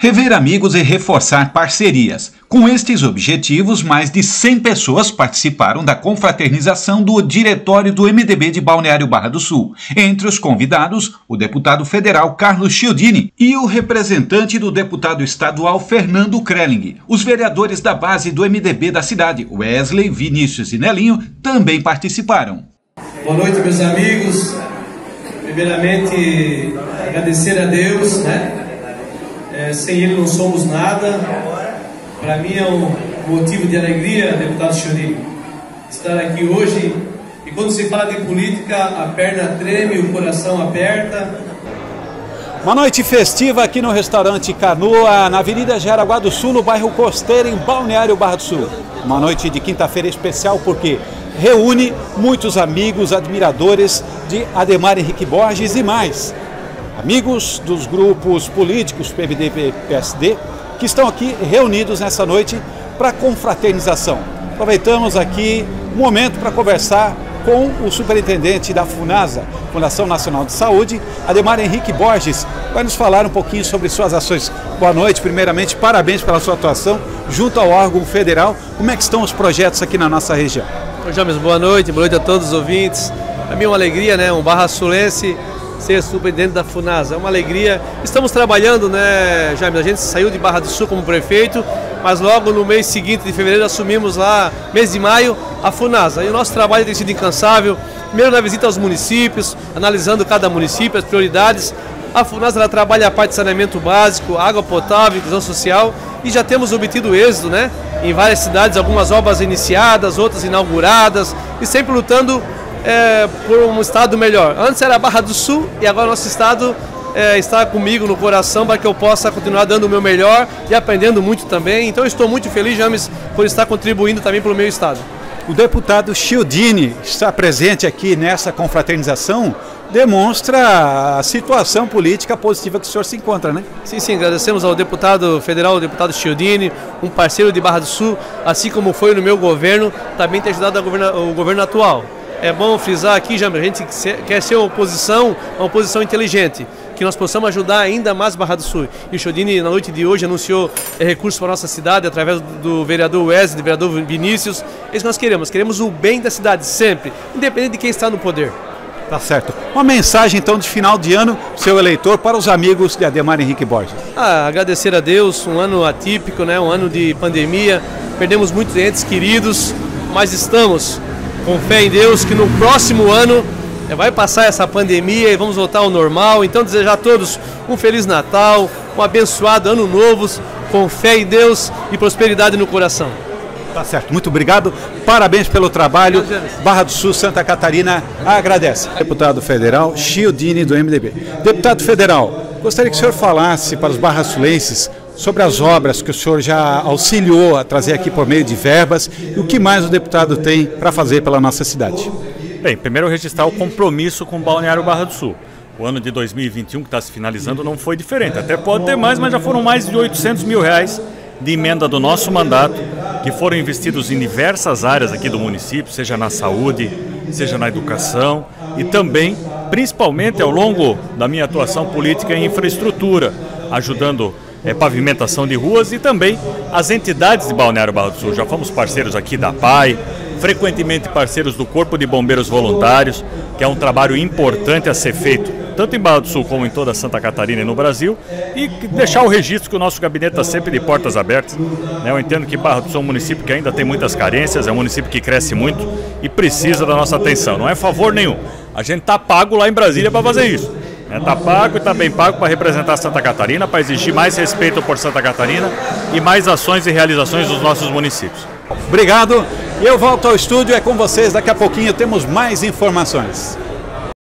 rever amigos e reforçar parcerias. Com estes objetivos, mais de 100 pessoas participaram da confraternização do Diretório do MDB de Balneário Barra do Sul. Entre os convidados, o deputado federal Carlos Chiodini e o representante do deputado estadual Fernando Krelling. Os vereadores da base do MDB da cidade, Wesley, Vinícius e Nelinho, também participaram. Boa noite, meus amigos. Primeiramente, agradecer a Deus, né? É, sem ele não somos nada. Para mim é um motivo de alegria, deputado Chiodini, estar aqui hoje. E quando se fala de política, a perna treme, o coração aperta. Uma noite festiva aqui no restaurante Canoa, na Avenida Jaraguá do Sul, no bairro Costeiro, em Balneário Barra do Sul. Uma noite de quinta-feira especial porque reúne muitos amigos, admiradores de Ademar Henrique Borges e mais amigos dos grupos políticos PMDB e PSD que estão aqui reunidos nessa noite para confraternização. Aproveitamos aqui um momento para conversar com o superintendente da FUNASA, Fundação Nacional de Saúde, Ademar Henrique Borges, vai nos falar um pouquinho sobre suas ações. Boa noite, primeiramente, parabéns pela sua atuação junto ao órgão federal. Como é que estão os projetos aqui na nossa região? James, boa noite, boa noite a todos os ouvintes. Para mim é uma alegria, né? Um barra sulense ser superintendente da FUNASA. É uma alegria. Estamos trabalhando, né, Jaime? A gente saiu de Barra do Sul como prefeito, mas logo no mês seguinte de fevereiro assumimos lá, mês de maio, a FUNASA. E o nosso trabalho tem sido incansável. Primeiro na visita aos municípios, analisando cada município, as prioridades. A FUNASA trabalha a parte de saneamento básico, água potável, inclusão social e já temos obtido êxito, né? Em várias cidades, algumas obras iniciadas, outras inauguradas e sempre lutando é, por um estado melhor. Antes era Barra do Sul e agora nosso estado é, está comigo no coração para que eu possa continuar dando o meu melhor e aprendendo muito também. Então estou muito feliz, James, por estar contribuindo também para o meu estado. O deputado Chiodini está presente aqui nessa confraternização, demonstra a situação política positiva que o senhor se encontra, né? Sim, sim, agradecemos ao deputado federal, o deputado Chiodini, um parceiro de Barra do Sul, assim como foi no meu governo, também tem ajudado o governo atual é bom frisar aqui, Jamber, a gente quer ser uma oposição, uma oposição inteligente, que nós possamos ajudar ainda mais Barra do Sul. E o Chodini, na noite de hoje, anunciou é, recursos para a nossa cidade através do vereador Wesley, do vereador Vinícius. É isso que nós queremos, queremos o bem da cidade sempre, independente de quem está no poder. Tá certo. Uma mensagem então de final de ano, seu eleitor, para os amigos de Ademar Henrique Borges. Ah, agradecer a Deus, um ano atípico, né? um ano de pandemia, perdemos muitos entes queridos, mas estamos com fé em Deus que no próximo ano eh, vai passar essa pandemia e vamos voltar ao normal. Então desejar a todos um feliz Natal, um abençoado ano novo, com fé em Deus e prosperidade no coração. Tá certo, muito obrigado. Parabéns pelo trabalho. Barra do Sul, Santa Catarina agradece. Deputado federal Chiodini do MDB. Deputado federal, gostaria que o senhor falasse para os barra-sulenses sobre as obras que o senhor já auxiliou a trazer aqui por meio de verbas e o que mais o deputado tem para fazer pela nossa cidade. Bem, primeiro registrar o compromisso com o Balneário Barra do Sul. O ano de 2021 que está se finalizando não foi diferente. Até pode ter mais, mas já foram mais de 800 mil reais de emenda do nosso mandato que foram investidos em diversas áreas aqui do município, seja na saúde, seja na educação e também, principalmente ao longo da minha atuação política em infraestrutura, ajudando é, pavimentação de ruas e também as entidades de Balneário Barra do Sul. Já fomos parceiros aqui da PAI, frequentemente parceiros do Corpo de Bombeiros Voluntários, que é um trabalho importante a ser feito, tanto em Barra do Sul como em toda Santa Catarina e no Brasil, e deixar o registro que o nosso gabinete está sempre de portas abertas. Né? Eu entendo que Barra do Sul é um município que ainda tem muitas carências, é um município que cresce muito e precisa da nossa atenção. Não é favor nenhum. A gente está pago lá em Brasília para fazer isso. Está né? pago e está bem pago para representar Santa Catarina, para exigir mais respeito por Santa Catarina e mais ações e realizações dos nossos municípios. Obrigado. Eu volto ao estúdio, é com vocês. Daqui a pouquinho temos mais informações.